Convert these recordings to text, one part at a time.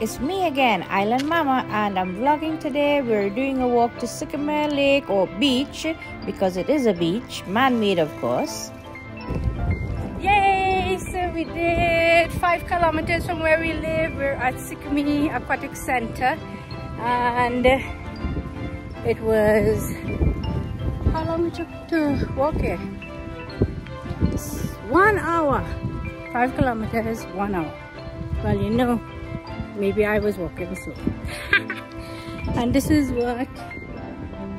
it's me again, Island Mama, and I'm vlogging today. We're doing a walk to Sikome Lake or beach because it is a beach, man-made of course. Yay! So we did five kilometers from where we live. We're at Sikome Aquatic Center and it was how long it took to walk here? One hour. Five kilometers, one hour. Well, you know, maybe I was walking slow. and this is what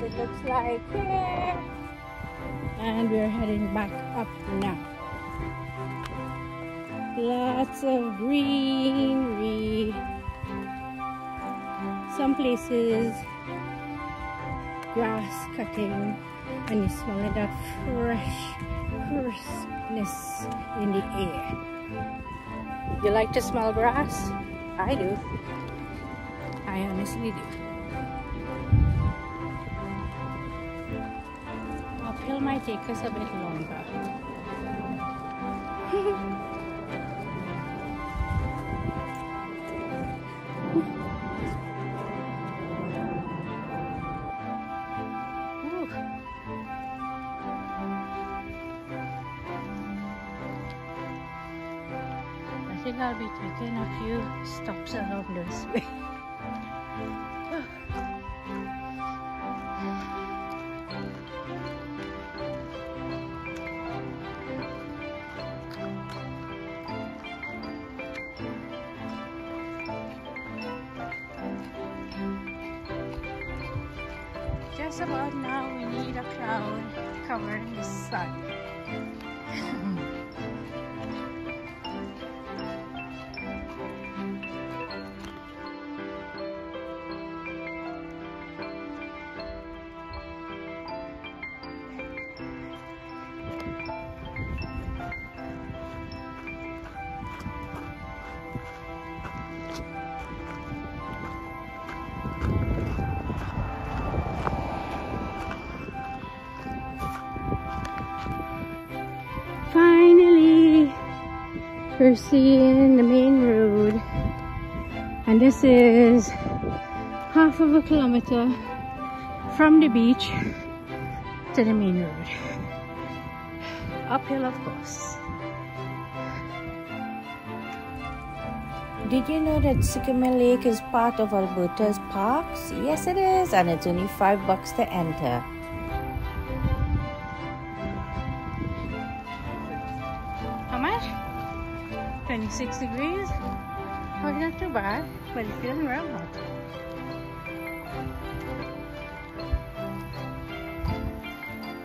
it looks like here. And we're heading back up now. Lots of greenery. Some places grass cutting and you smell that fresh crispness in the air. You like to smell grass? I do. I honestly do. Uphill might take us a bit longer. I'll be taking a few stops along this way. Just about now we need a cloud covering the sun. We're seeing the main road and this is half of a kilometer from the beach to the main road uphill of course Did you know that Sikome Lake is part of Alberta's parks? Yes it is and it's only 5 bucks to enter. 26 degrees. Oh, not too bad, but it's feeling real hot.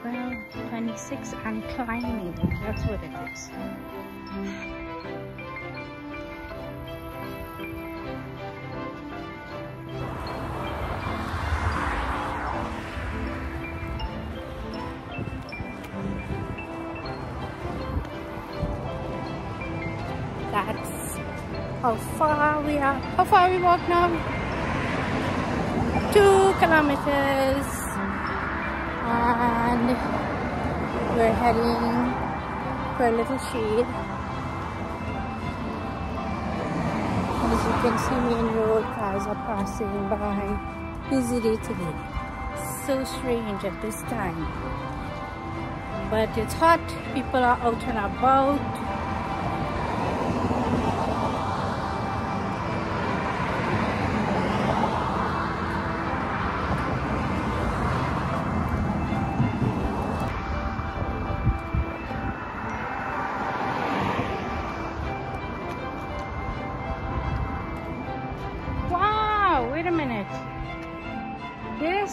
Well, 26 and climbing, that's what it is. That's how far we are how far we walk now. Two kilometers. And we're heading for a little shade. As you can see main road cars are passing by busy day today. So strange at this time. But it's hot. People are out and about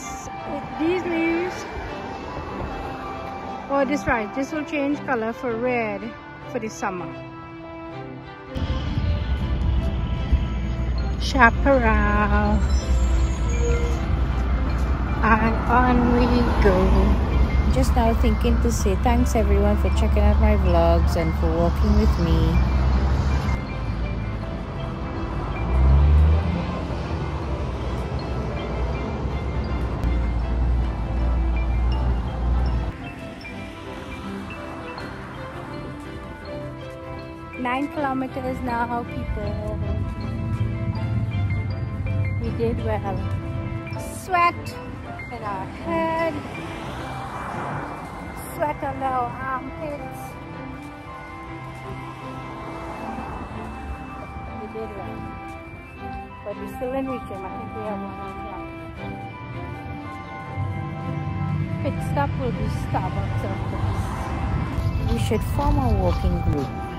This, these leaves, oh this right, this will change color for red for the summer. Chaparral. And on we go. Just now thinking to say thanks everyone for checking out my vlogs and for walking with me. Nine kilometers now people we did well. Sweat in our head, sweat on our armpits. We did well. But we still reach him. I think we have one clock. Pit stop will be Starbucks, of course. We should form a walking group